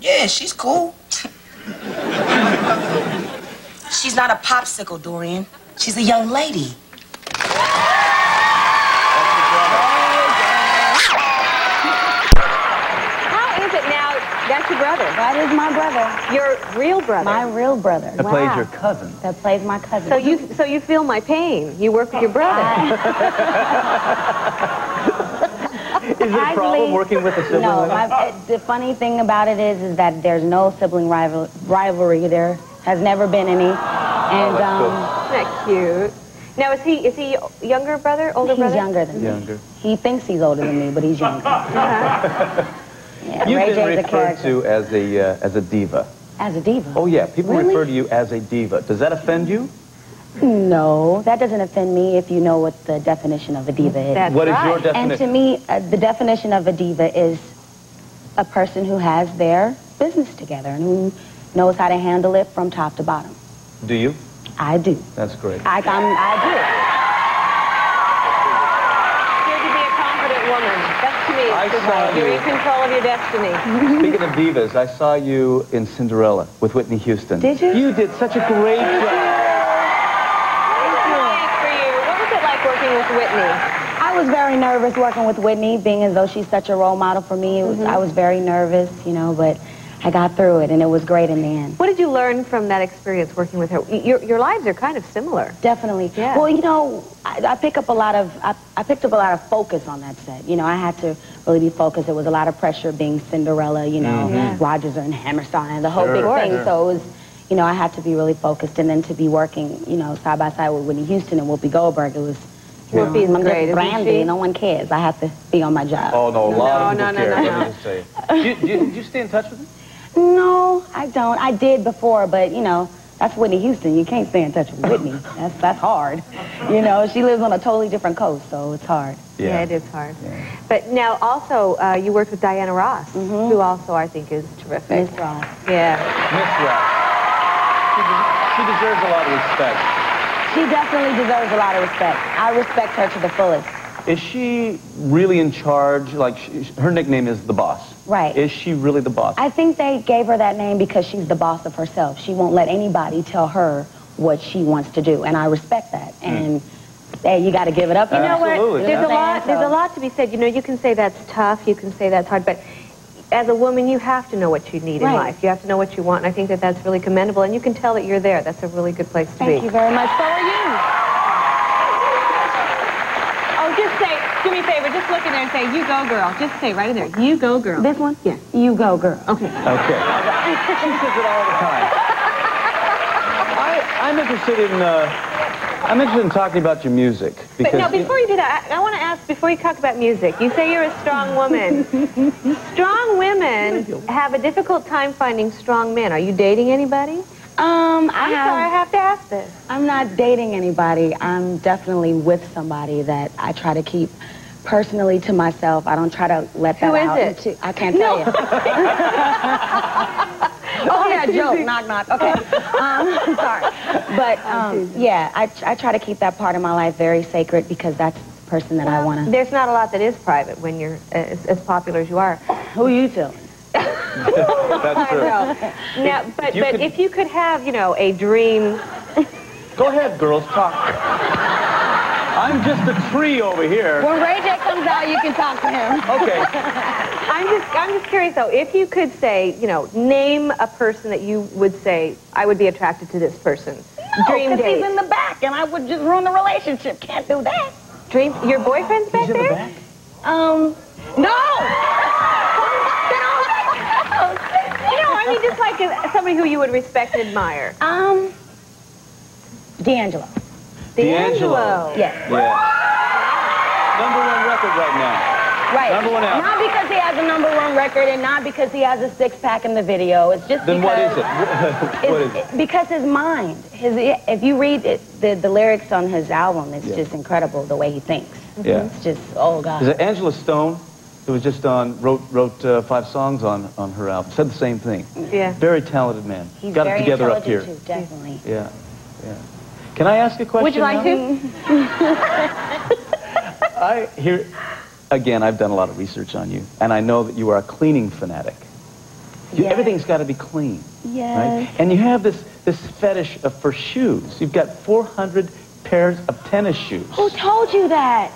Yeah, she's cool. she's not a popsicle, Dorian. She's a young lady. How is it now? That's your brother. That is my brother. Your real brother. My real brother. That plays your cousin. That plays my cousin. so you so you feel my pain. You work with your brother. Is it a problem working with a sibling? No, my, uh, the funny thing about it is, is that there's no sibling rival, rivalry. There has never been any, and that's um, Isn't that cute? Now is he is he younger brother, older he's brother? younger than me. Younger. He thinks he's older than me, but he's younger. yeah, You've Ray been J's referred character. to as a uh, as a diva. As a diva. Oh yeah, people Really? refer to you as a diva. Does that offend you? No, that doesn't offend me if you know what the definition of a diva is. That's What is right. your and to me, uh, the definition of a diva is a person who has their business together and who knows how to handle it from top to bottom. Do you? I do. That's great. I, I'm, I Here to be a confident woman. That's to me. I saw right. You're in control of your destiny. Speaking of divas, I saw you in Cinderella with Whitney Houston. Did you? You did such a great job. Thanks for you. What was it like working with Whitney? I was very nervous working with Whitney, being as though she's such a role model for me. It was, mm-hmm. I was very nervous, you know, but I got through it, and it was great in the end. What did you learn from that experience working with her? Your, your lives are kind of similar. Definitely. Yeah. Well, you know, I, I pick up a lot of I, I picked up a lot of focus on that set. You know, I had to really be focused. There was a lot of pressure being Cinderella. You know, mm-hmm. Yeah. Rodgers and Hammerstein and the whole Sure. big Of course. thing. So it was, you know, I had to be really focused, and then to be working, you know, side by side with Whitney Houston and Whoopi Goldberg, it was. You Whoopi's know, I'm just isn't Brandy. No one cares. I have to be on my job. Oh no, a lot No, of no, people no, care. no, Let no. me just say. Did you, did you- did you stay in touch with her? No, I don't. I did before, but you know, that's Whitney Houston. You can't stay in touch with Whitney. That's that's hard. You know, she lives on a totally different coast, so it's hard. Yeah, it is hard. But now also, uh, you worked with Diana Ross, Mm-hmm. who also I think is terrific. Miss Ross. Yeah. Miss Ross. She, des- she deserves a lot of respect. She definitely deserves a lot of respect. I respect her to the fullest. Is she really in charge? Like, she, her nickname is the boss. Right. Is she really the boss? I think they gave her that name because she's the boss of herself. She won't let anybody tell her what she wants to do, and I respect that. Hmm. And hey, you got to give it up. You know what? Absolutely. There's a lot. There's a lot to be said. You know, you can say that's tough. You can say that's hard, but as a woman, you have to know what you need in life. You have to know what you want, and I think that that's really commendable. And you can tell that you're there. That's a really good place to Thank be. Thank you very much. So are you. Oh, just say, do me a favor, just look in there and say, you go, girl. Just say right in there, you go, girl. This one? Yeah. You go, girl. Okay. Okay. she says it all the time. I, I'm interested in. Uh, I'm interested in talking about your music But because now, before you do that, I, I want to ask, before you talk about music, you say you're a strong woman. strong women have a difficult time finding strong men. Are you dating anybody? Um, I I'm have, sorry, I have to ask this. I'm not dating anybody. I'm definitely with somebody that I try to keep personally to myself. I don't try to let that Who is out. it? into- I can't tell you. oh yeah, joke. Knock knock. Okay. Um, sorry, but um, yeah, I, I try to keep that part of my life very sacred because that's the person that I want to. There's not a lot that is private when you're as, as popular as you are. Who are you telling? that's true. Now, but you but could- if you could have, you know, a dream. Go ahead, girls, talk. I'm just a tree over here. When Ray J comes out, you can talk to him. Okay. I'm just I'm just curious though. If you could say, you know, name a person that you would say I would be attracted to this person. Dream Because date. he's in the back, and I would just ruin the relationship. Can't do that. Dream. Your boyfriend's back He's in the there. back. Um, no. You know, I mean, just like somebody who you would respect and admire. Um, D'Angelo. D'Angelo. Yes. Yeah. Number one record right now. Right. Number one album. Not because he has a number one record and not because he has a six pack in the video. It's just Then because what is it? what is it? because his mind, his if you read it, the the lyrics on his album, it's Yeah. just incredible the way he thinks. Yeah. It's just oh god. Is it Angela Stone, who was just on, wrote wrote uh, five songs on, on her album, said the same thing. Yeah. Very talented man. He's Got very it together up here. too, definitely. Yeah, yeah. Can I ask a question? Would you like now? to? I hear, again, I've done a lot of research on you, and I know that you are a cleaning fanatic. You, Yes. Everything's got to be clean. Yes. Right? And you have this, this fetish of, for shoes. You've got 400 pairs of tennis shoes. Who told you that?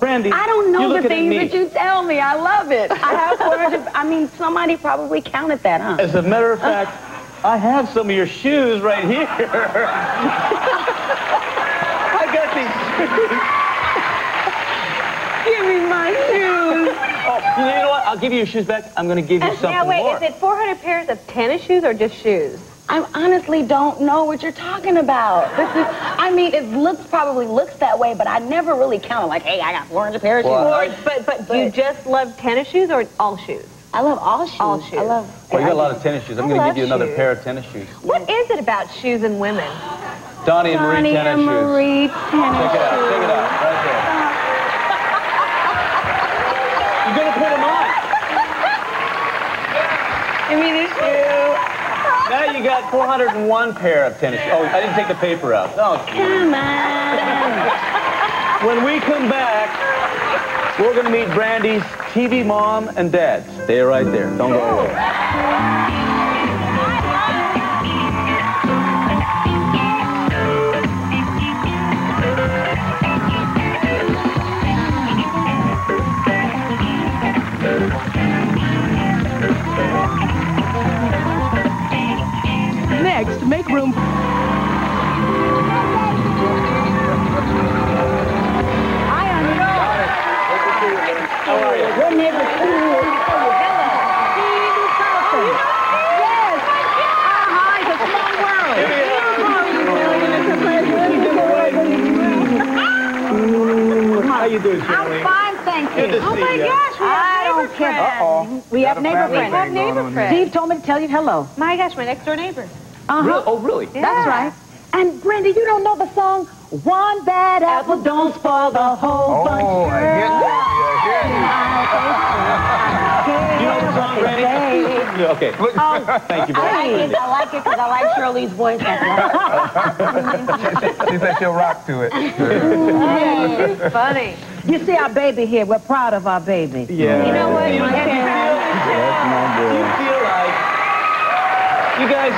Brandy, I don't know the things that you tell me. I love it. I have 400. I mean, somebody probably counted that, huh? As a matter of fact, I have some of your shoes right here. I got these shoes. Give me my shoes. Oh, you know what? I'll give you your shoes back. I'm going to give you uh, something now, wait, more. is it 400 pairs of tennis shoes or just shoes? I honestly don't know what you're talking about. This is, I mean, it looks probably looks that way, but I never really counted like, hey, I got 400 pairs of shoes. Well, Or, but, but, you just love tennis shoes or all shoes? I love all shoes. All shoes. I love. Oh, you got a lot of tennis shoes. I'm going to give you another shoes. pair of tennis shoes. What is it about shoes and women? Donny and Marie tennis shoes. Donny tennis and Marie tennis shoes. tennis Check it out. shoes. Check it out. Right there. You're going to put them on. Give me the shoe. Now you got 401 pair of tennis shoes. Oh, I didn't take the paper out. Oh, Come on. When we come back, we're going to meet Brandy's TV mom and dad. Stay right there. Don't go away. Next, make room. Neighbor family friends. have neighbor going on friends. Steve told me to tell you hello. My gosh, my next door neighbor. Uh Really? Oh, really? That's right. And Brenda, you don't know the song "One Bad Apple Don't Spoil the Whole Bunch." Oh, I get You know the song, Brandy? Yeah, Okay. Thank you, I like it. I like it because I like Shirley's voice. That's why. She said she'll rock to it. Funny. You see our baby here. We're proud of our baby. Yeah. You know what? You, My Ah, you parents- feel, you feel like, you guys,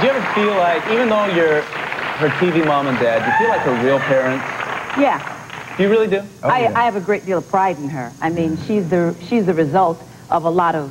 do you ever feel like, even though you're her TV mom and dad, do you feel like her real parents? Yeah. Do you really do? Oh, I, I have a great deal of pride in her. I mean, she's the she's the result of a lot of.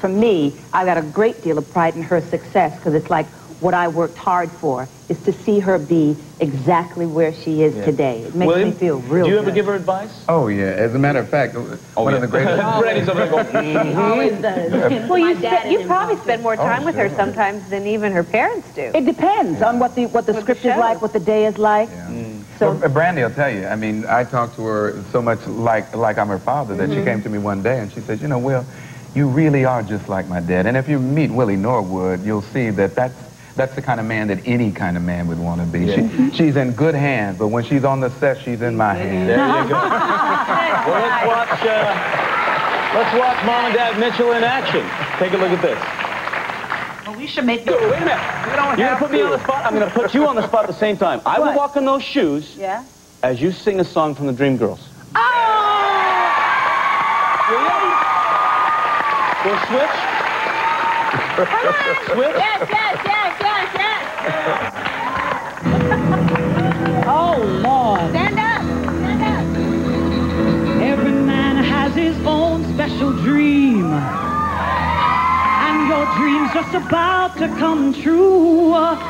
For me, I've got a great deal of pride in her success because it's like what I worked hard for is to see her be exactly where she is today. It makes William, me feel real Do you ever good. give her advice? Oh, yeah. As a matter of fact, one of the greatest... Brandy's over there going, "Mm." Always does. Well, you, My you probably spend more time Oh, with her sometimes than even her parents do. It depends on what the what the What the script is like, what the day is like. Yeah. So Well, Brandy will tell you. I mean, I talked to her so much like like I'm her father that Mm-hmm. she came to me one day and she said, you know, Will, you really are just like my dad. And if you meet Willie Norwood, you'll see that that's that's the kind of man that any kind of man would want to be. She, she's in good hands, but when she's on the set, she's in my hands. There you go. well, let's watch, uh, let's watch Mom and Dad Mitchell in action. Take a look at this. We should make Wait a minute. You're going to put me on the spot? I'm going to put you on the spot at the same time. I will What? walk in those shoes yeah. as you sing a song from the Dream Girls. Will you? We'll switch. switch. Yes, yes, yes, yes, yes. Oh Lord. Stand up. Stand up. Every man has his own special dream. And your dream's just about to come true. Life's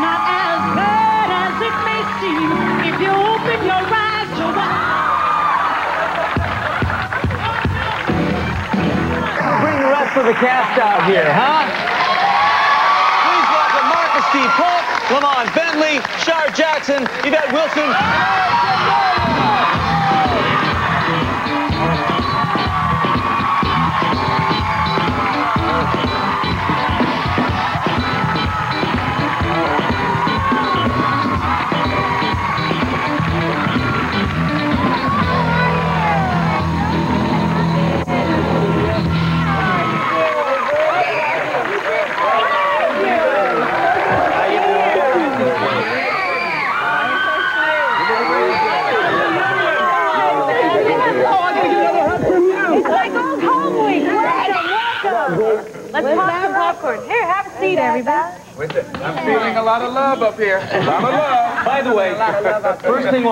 not as bad as it may seem if you open your eyes to what Bring the cast out here, huh? Please welcome Marcus T. Paulk, Lamont Bentley, Shar Jackson, Yvette Wilson.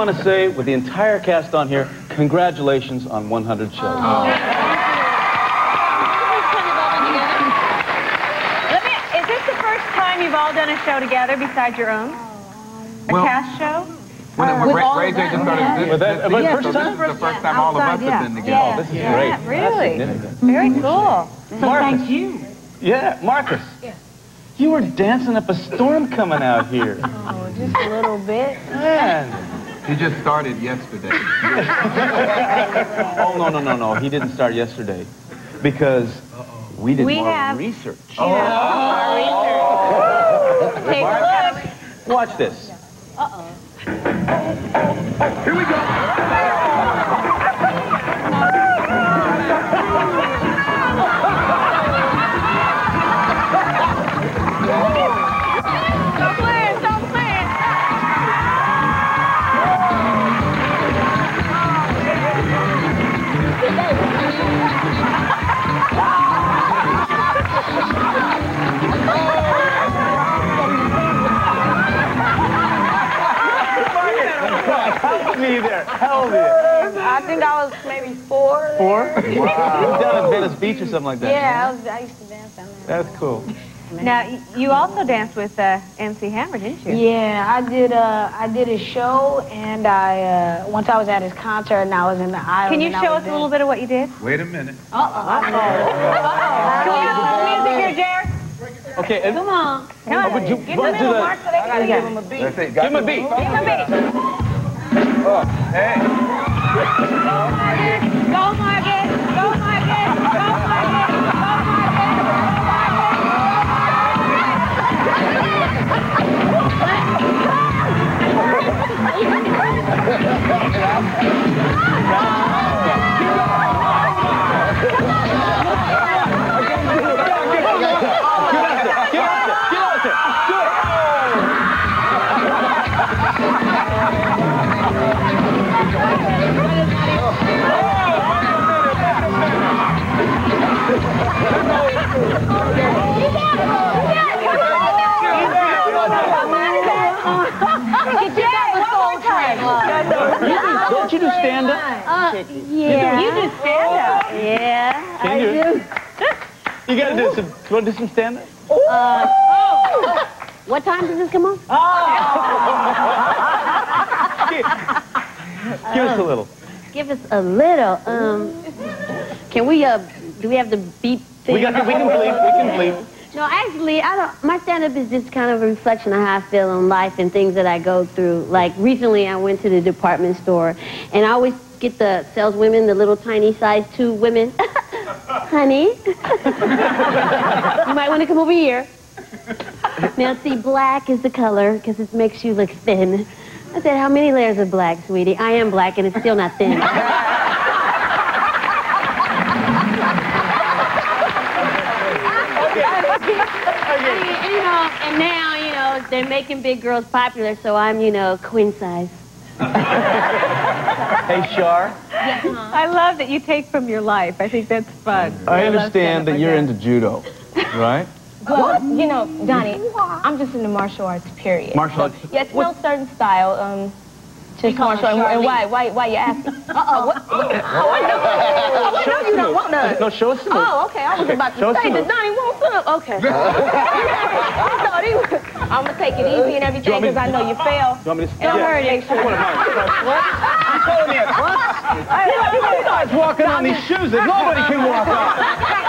Want to say with the entire cast on here, congratulations on 100 shows. Let me, is this the first time you've all done a show together besides your own? A Well- cast show? When, uh, when Ray, Ray J just started this, Was that- this but season, first so this time? is the first time all of us have been together. Oh, this is Yeah, great. really? Very cool. Marcus. you. Yeah, Marcus. You were dancing up a storm coming out here. Oh, just a little bit. Man. He just started yesterday. Oh, no, no, no, no. He didn't start yesterday. Because we did We more have- research. Take a look. Watch this. Uh-oh. Here we go. Something like that? Yeah, I, was, I used to dance down there. That's cool. Now, you also danced with uh, MC Hammer, didn't you? Yeah, I did. Uh, I did a show, and I uh, once I was at his concert, and I was in the aisle. Can you and show was us a little bit of what you did? Wait a minute. Can we have some music here, Jer? Okay, and Come on, Come on. would you get in run the to middle. Mark, so they can give him a beat. That's it. Give him a beat. Give him a beat. Hey. Get do stand up? Yeah. You do stand up. Yeah. Can you? do it? You gotta do some. You wanna do some stand up? What time does this come on? Give us a little. Give us a little. Um, can we? Uh, do we have the beep thing? We got. We can believe. We can believe. No, actually, I don't. My stand-up is just kind of a reflection of how I feel in life and things that I go through. Like recently, I went to the department store, and I always get the saleswomen, the little tiny size two women. Honey, you might want to come over here. Now, see, black is the color because it makes you look thin. I said, how many layers of black, sweetie? I am black, and it's still not thin. And, you know, and now, you know, they're making big girls popular, so I'm, you know, queen size. Hey, Shar. I love that you take from your life. I think that's fun. I love understand that you're like into judo, right? Well, you know, Donny, I'm just into martial arts, period. Martial arts. Yeah, it's no certain style. Um, just martial arts. And why, why, why you asking? Uh-oh. Oh, what, what, oh, I know. Oh, I know you don't want none. No, show us the move. Oh, okay. I was about to us say the that move. Donny wants some. Okay. I thought he was. I'm gonna take it easy and everything because I know you fail. You want me to Don't yeah. hurt it. What am I? What? You calling me a slut? He starts walking on these shoes that nobody can walk on.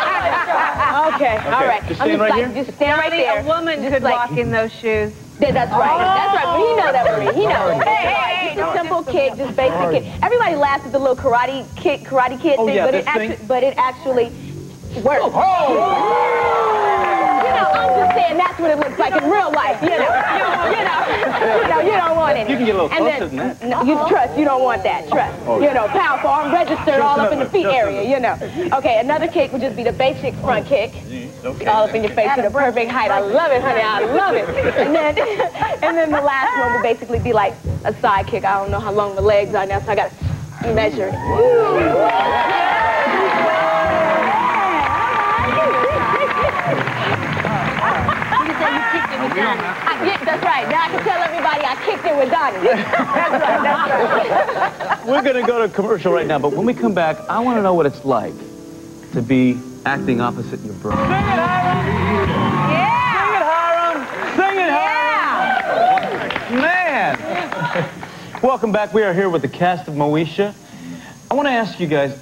Okay. All right. just I'm stand right like, here? Just stand right there. a woman Just could like- walk in those shoes. Yeah, that's right. That's right. But he know that, Marie. He knows. Hey, hey. Just a simple kick, just basic kick. Everybody laughs at the little karate kick, karate kid Oh, thing, yeah, but it actually, thing? but it actually works. Oh! You know, I'm just saying that's what it looks like in real life. You know, you know, you know, you don't want it. You can get a little and closer then, than that. No, you trust. You don't want that. Oh, trust. Oh, you know, powerful arm registered all up in the feet area. You know. Okay, another kick would just be the basic front kick okay, all up in your face at a perfect height. I love it, honey. I love it. And then, and then the last one would basically be like a sidekick. I don't know how long the legs are now, so I got to measure it. I, yeah, that's right. Now I can tell everybody I kicked it with Donny. that's right, that's right. We're going to go to commercial right now, but when we come back, I want to know what it's like to be acting opposite your brother. Sing it, Hiram! Yeah! Sing it, Hiram! Sing it, Hiram! Man! Welcome back. We are here with the cast of Moesha. I want to ask you guys,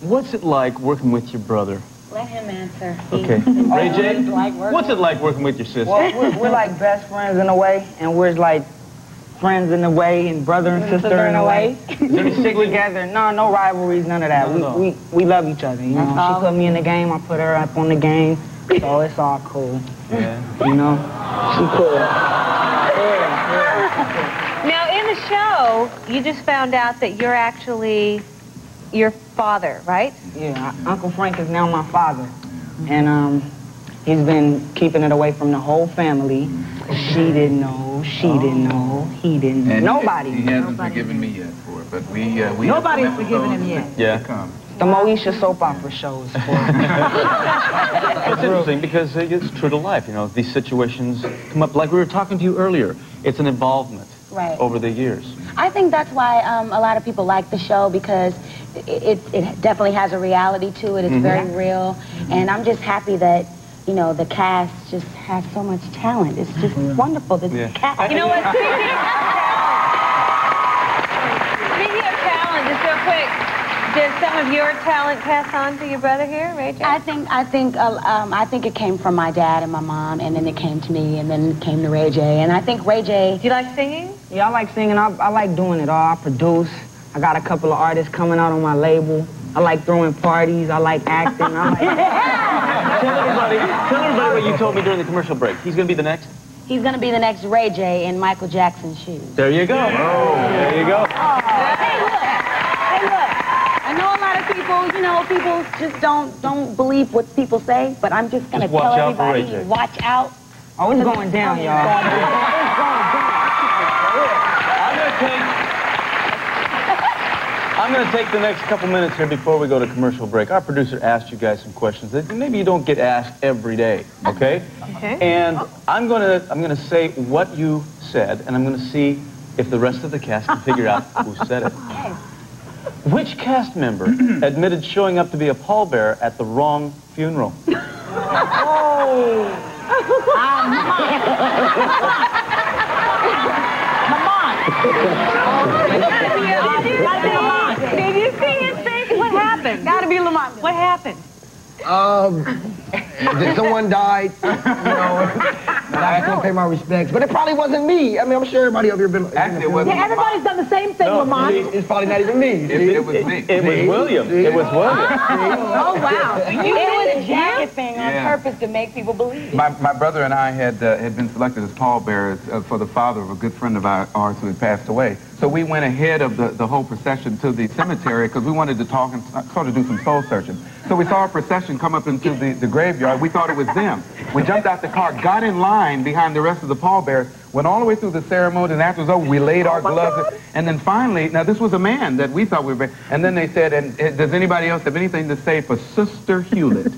what's it like working with your brother? Let him answer. Okay. Ray J, like what's it like working with your sister? Well, we're, we're like best friends in a way, and we're like friends in a way, and brother and sister in a way. We stick together. No, no rivalries, none of that. We, No. we, we love each other, you know. She put me in the game, I put her up on the game, so it's all cool, Yeah. you know. She cool. Yeah. Now, in the show, you just found out that you're actually your father, right? Yeah, Uncle Frank is now my father, and um, he's been keeping it away from the whole family. She didn't know, she didn't know, he didn't know. And Nobody. He, hasn't forgiven me yet for it, but we uh, we have Nobody's forgiven him yet. to come. The Moesha soap opera shows. For It's interesting because it's true to life. You know, these situations come up. Like we were talking to you earlier, it's an involvement Right. over the years. I think that's why um, a lot of people like the show because it, it, it definitely has a reality to it. It's very real. And I'm just happy that, you know, the cast just has so much talent. It's just wonderful, the Yeah. cast. You know what? Speaking of speaking of talent, just real quick, does some of your talent pass on to your brother here, Ray J? I think I think uh, um, I think it came from my dad and my mom, and then it came to me, and then it came to Ray J. And I think Ray J. Do you like singing? Yeah, I like singing. I, I like doing it all. I produce. I got a couple of artists coming out on my label. I like throwing parties. I like acting. I like... Tell everybody, tell everybody what you told me during the commercial break. He's going to be the next. He's gonna be the next Ray J in Michael Jackson's shoes. There you go. Oh, there you go. Oh. Hey, look. Hey, look. I know a lot of people, you know, people just don't don't believe what people say, but I'm just gonna Just watch tell out for everybody, Ray J. watch out. Oh, it's going down, y'all. I'm going to take. I'm going to take the next couple minutes here before we go to commercial break. Our producer asked you guys some questions that maybe you don't get asked every day, okay? Okay. And I'm going to I'm going to say what you said, and I'm going to see if the rest of the cast can figure out who said it. Okay. Which cast member admitted showing up to be a pallbearer at the wrong funeral? Did you see his face? What happened? Gotta be Lamont. What happened? Um, did someone died, you know, I just want to pay my respects. But it probably wasn't me. I mean, I'm sure everybody over here been. Actually, it wasn't. Yeah, Everybody's done the same thing, Lamont. It's, it's probably not even me. It, see? it was me. It was William. It was William. Oh wow! You did the jacket thing on Yeah. purpose to make people believe. My, my brother and I had uh, had been selected as pallbearers uh, for the father of a good friend of our, ours who had passed away. So we went ahead of the, the whole procession to the cemetery because we wanted to talk and sort of do some soul searching. So we saw a procession come up into the, the graveyard. We thought it was them. We jumped out the car, got in line behind the rest of the pallbearers, went all the way through the ceremony, and after it was over, we laid our gloves. And then finally, now this was a man that we thought we were, and then they said, and uh, does anybody else have anything to say for Sister Hewlett?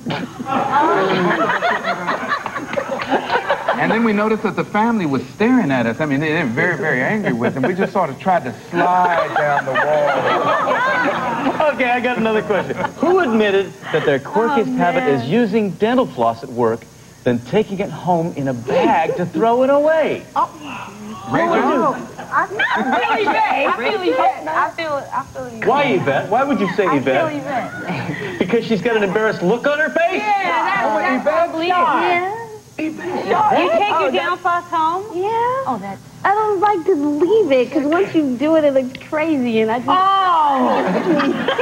And then we noticed that the family was staring at us. I mean, they they were very, very angry with him. We just sort of tried to slide down the wall. Okay, I got another question. Who admitted that their quirkiest oh, habit is using dental floss at work, then taking it home in a bag to throw it away? Oh. Ray J? I feel Yvette. I feel Yvette. I feel I feel Yvette. Why Yvette? Why would you say I feel Yvette? Yvette. Because she's got an embarrassed look on her face? Yeah, oh, that's, that's I Yeah. You take Oh, your dental floss home? Yeah. Oh, that's. I don't like to leave it because once you do it, it looks crazy, and I just. Oh!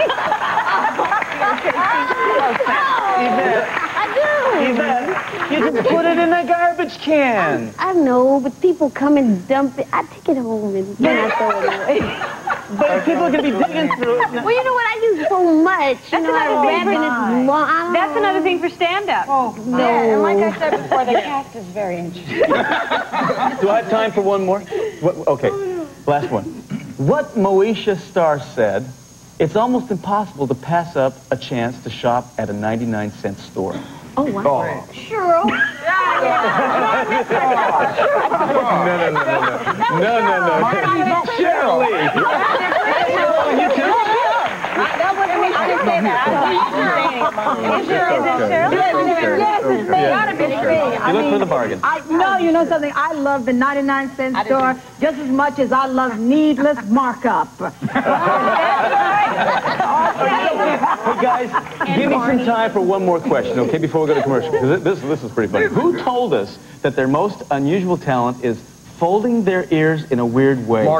I Yvette, you just put it in the garbage can. do. I know, but people come and dump it. I take it home and then I throw it away. But people are going to be digging through it. well, you know what? I use so much. You That's know, another thing for- It's long. That's another thing for stand-up. Oh, yeah, and like I said before, the cast is very interesting. Do I have time for one more? What, okay, last one. What Moesha Starr said, it's almost impossible to pass up a chance to shop at a 99 cent store. Oh, wow. Oh. Sheryl. No, no, no, no, no. No, no, no. Sheryl Lee. You too? That wasn't me. I didn't say that. I Is it Sheryl? Yes, it's me. Yeah. It's me. You look for the bargain. I know, you know something? I love the 99 cent store just as much as I love needless markup. Hey guys, give me some time for one more question, okay, before we go to commercial, because this, this is pretty funny. Who told us that their most unusual talent is folding their ears in a weird way?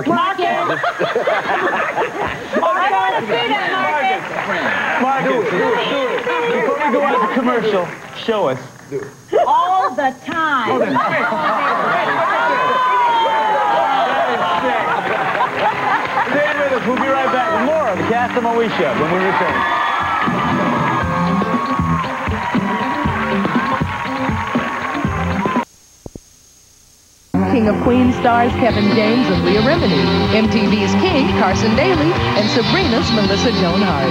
Oh, Marcus. Marcus, before we go out to commercial, show us. All the time. Stay with us. We'll be right back with more of the Cast of Moesha when we return. King of Queens stars Kevin James and Leah Remini. MTV's King, Carson Daly, and Sabrina's Melissa Joan Hart.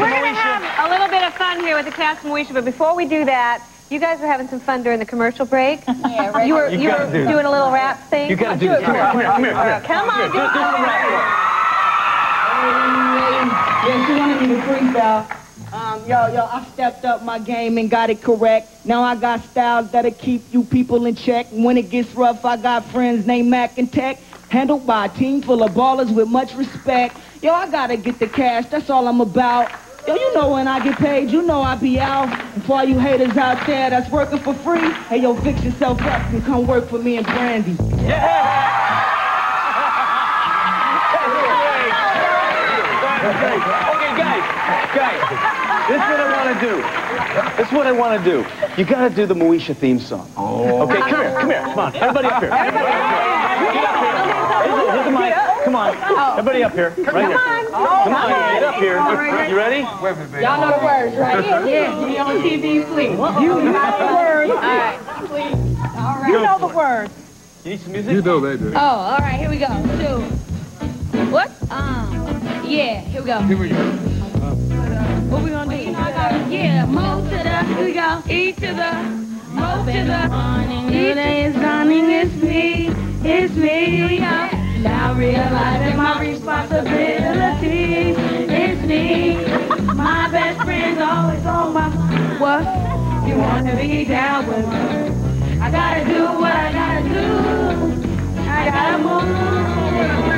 We're going to have a little bit of fun here with the cast of Moesha, but before we do that, you guys were having some fun during the commercial break. Yeah, right. You were, You you were do doing a little rap thing. You gotta do this. Come here, come here, come here, come here. Come on, do Do, do some rap. Yeah, she wanted me to freestyle. Um, yo, yo, I stepped up my game and got it correct. Now I got styles that'll keep you people in check. When it gets rough, I got friends named Mac and Tech. Handled by a team full of ballers with much respect. Yo, I gotta get the cash, that's all I'm about. Yo, you know when I get paid, you know I be out. And for all you haters out there that's working for free, hey, yo, fix yourself up and come work for me and Brandy. Okay, guys, guys, this is what I want to do. This is what I want to do. You got to do the Moesha theme song. Oh. Okay, come here, come here, come on, everybody up here. Everybody up here. Get up here. Here's the mic. Come on, everybody up here, right here. Come on, get up here. You ready? Y'all know the words, right? Yeah. Be on TV, please. You know the words. All right. Please. All right. You know the words. You need some music? You know they do. Oh, all right. Here we go. Two. What? Um. Yeah. Here we go. Here we go. What we gonna do? Yeah. Move to the. Here we go. E to the. Move to the. Morning. Today is dawning. It's me. It's me. Yeah. Now realizing my responsibilities. It's me. My best friend's always on my mind. What? You wanna be down with me? I gotta do what I gotta do. I gotta move.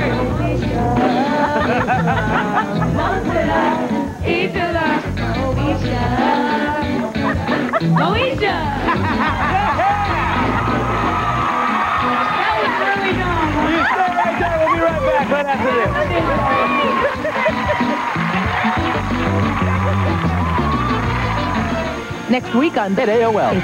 Next week on At AOL.